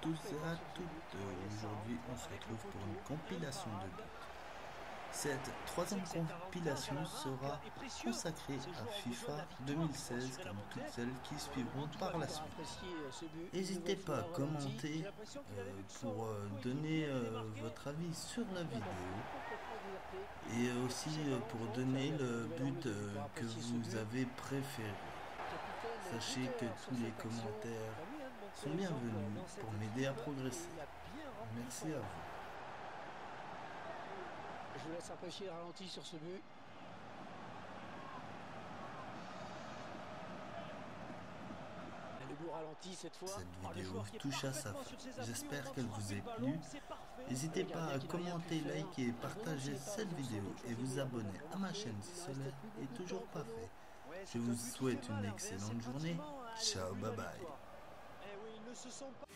tous et à toutes. Aujourd'hui, on se retrouve pour une compilation de buts. Cette troisième compilation sera consacrée à FIFA 2016 comme toutes celles qui suivront par la suite. N'hésitez pas à commenter euh, pour euh, donner euh, votre avis sur la vidéo et aussi pour donner le but que vous avez préféré. Sachez que tous les commentaires sont bienvenus pour m'aider à progresser. Merci à vous. Je vous laisse apprécier le ralenti sur ce but. Le but ralenti cette fois. Cette le vidéo est touche à sa fin. J'espère qu'elle vous ballon, plu. N'hésitez pas à commenter, liker et partager cette vidéo et vous abonner bon. à ma chaîne si cela est toujours pas fait. Je vous souhaite une hein, excellente journée. allez, Ciao, bye bye. Ne se sont pas